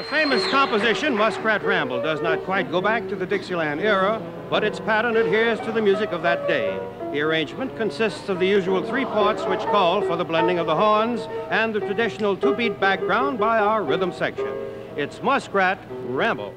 The famous composition, Muskrat Ramble, does not quite go back to the Dixieland era, but its pattern adheres to the music of that day. The arrangement consists of the usual three parts which call for the blending of the horns and the traditional two-beat background by our rhythm section. It's Muskrat Ramble.